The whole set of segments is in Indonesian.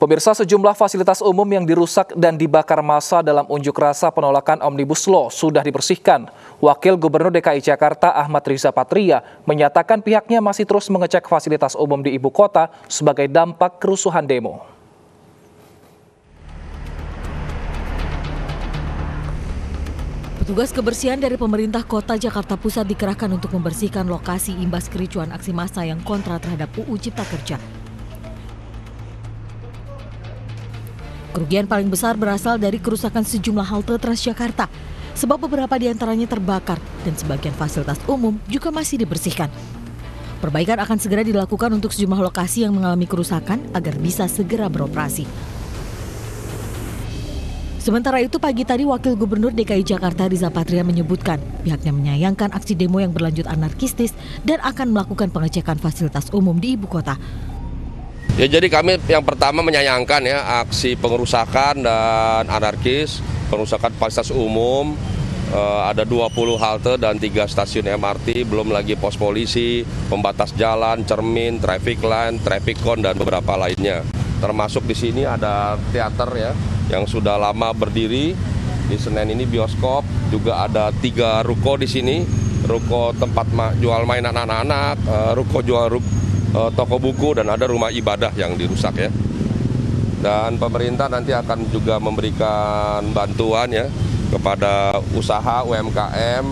Pemirsa sejumlah fasilitas umum yang dirusak dan dibakar massa dalam unjuk rasa penolakan Omnibus Law sudah dibersihkan. Wakil Gubernur DKI Jakarta Ahmad Riza Patria menyatakan pihaknya masih terus mengecek fasilitas umum di ibu kota sebagai dampak kerusuhan demo. Petugas kebersihan dari pemerintah kota Jakarta Pusat dikerahkan untuk membersihkan lokasi imbas kericuan aksi massa yang kontra terhadap UU Cipta Kerja. Kerugian paling besar berasal dari kerusakan sejumlah halte Transjakarta, sebab beberapa di antaranya terbakar dan sebagian fasilitas umum juga masih dibersihkan. Perbaikan akan segera dilakukan untuk sejumlah lokasi yang mengalami kerusakan agar bisa segera beroperasi. Sementara itu pagi tadi Wakil Gubernur DKI Jakarta Riza Patria menyebutkan pihaknya menyayangkan aksi demo yang berlanjut anarkistis dan akan melakukan pengecekan fasilitas umum di ibu kota Ya jadi kami yang pertama menyayangkan ya aksi pengerusakan dan anarkis, pengerusakan fasilitas umum, uh, ada 20 halte dan 3 stasiun MRT, belum lagi pos polisi, pembatas jalan, cermin, traffic line, traffic cone dan beberapa lainnya. Termasuk di sini ada teater ya yang sudah lama berdiri di Senen ini bioskop, juga ada tiga ruko di sini, ruko tempat jual mainan anak-anak, uh, ruko jual ruko uh, toko buku dan ada rumah ibadah yang dirusak ya. Dan pemerintah nanti akan juga memberikan bantuan ya kepada usaha UMKM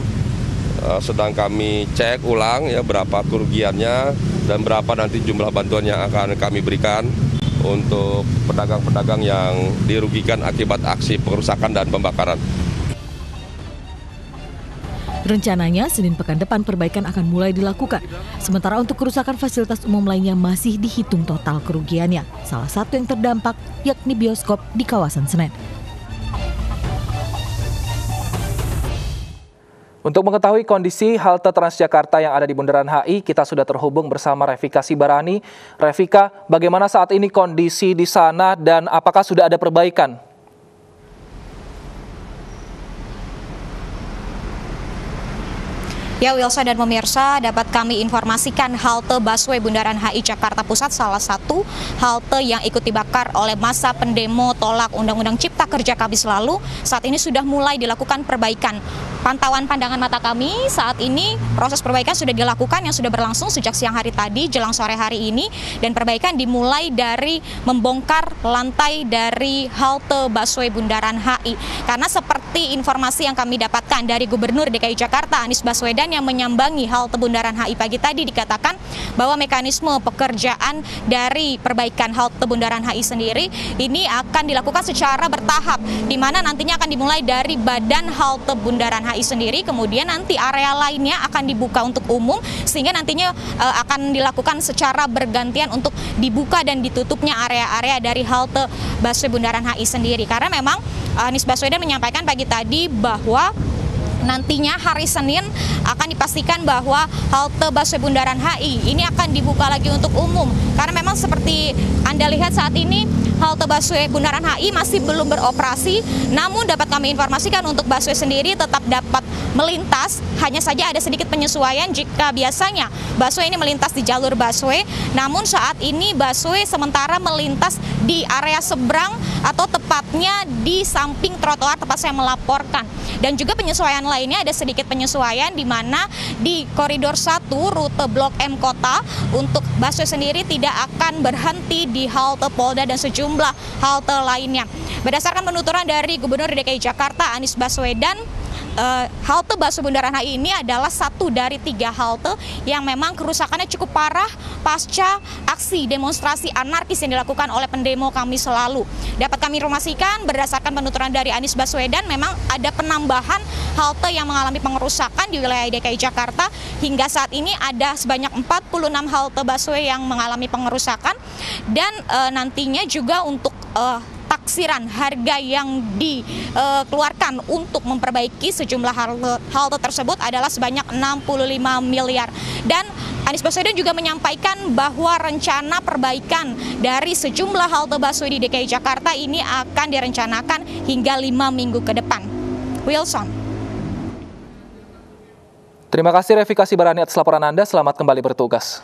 uh, sedang kami cek ulang ya berapa kerugiannya dan berapa nanti jumlah bantuan yang akan kami berikan untuk pedagang-pedagang yang dirugikan akibat aksi pengerusakan dan pembakaran. Rencananya Senin pekan depan perbaikan akan mulai dilakukan. Sementara untuk kerusakan fasilitas umum lainnya masih dihitung total kerugiannya. Salah satu yang terdampak yakni bioskop di kawasan Senen. Untuk mengetahui kondisi halte Transjakarta yang ada di Bundaran HI, kita sudah terhubung bersama Revika Sibarani. Revika, bagaimana saat ini kondisi di sana dan apakah sudah ada perbaikan? Ya Wilson dan pemirsa dapat kami informasikan halte busway Bundaran HI Jakarta Pusat salah satu halte yang ikut dibakar oleh masa pendemo tolak Undang-Undang Cipta Kerja Kamis lalu. Saat ini sudah mulai dilakukan perbaikan pantauan pandangan mata kami saat ini proses perbaikan sudah dilakukan yang sudah berlangsung sejak siang hari tadi jelang sore hari ini. Dan perbaikan dimulai dari membongkar lantai dari halte busway Bundaran HI karena seperti informasi yang kami dapatkan dari Gubernur DKI Jakarta Anies Baswedan yang menyambangi halte Bundaran HI pagi tadi dikatakan bahwa mekanisme pekerjaan dari perbaikan halte Bundaran HI sendiri ini akan dilakukan secara bertahap di mana nantinya akan dimulai dari badan halte Bundaran HI sendiri, kemudian nanti area lainnya akan dibuka untuk umum sehingga nantinya uh, akan dilakukan secara bergantian untuk dibuka dan ditutupnya area-area dari halte busway Bundaran HI sendiri. Karena memang Anies Baswedan menyampaikan pagi tadi bahwa nantinya hari Senin akan dipastikan bahwa halte busway Bundaran HI ini akan dibuka lagi untuk umum karena memang seperti Anda lihat saat ini halte busway Bundaran HI masih belum beroperasi, namun dapat kami informasikan untuk busway sendiri tetap dapat melintas, hanya saja ada sedikit penyesuaian jika biasanya busway ini melintas di jalur busway, namun saat ini busway sementara melintas di area seberang atau tepatnya di samping trotoar tempat saya melaporkan. Dan juga penyesuaian lainnya ada sedikit penyesuaian di mana di koridor 1 rute Blok M Kota untuk busway sendiri tidak akan berhenti di halte Polda dan sejumlah halte lainnya. Berdasarkan penuturan dari Gubernur DKI Jakarta Anies Baswedan, uh, halte busway Bundaran HI ini adalah satu dari tiga halte yang memang kerusakannya cukup parah pasca aksi demonstrasi anarkis yang dilakukan oleh pendemo kami selalu. Dapat kami informasikan berdasarkan penuturan dari Anies Baswedan memang ada penambahan halte yang mengalami pengerusakan di wilayah DKI Jakarta hingga saat ini ada sebanyak 46 halte busway yang mengalami pengerusakan dan uh, nantinya juga untuk uh, taksiran harga yang dikeluarkan untuk memperbaiki sejumlah halte, tersebut adalah sebanyak 65 miliar dan Anies Baswedan juga menyampaikan bahwa rencana perbaikan dari sejumlah halte busway di DKI Jakarta ini akan direncanakan hingga lima minggu ke depan. Wilson. Terima kasih Revikasi Barani atas laporan Anda. Selamat kembali bertugas.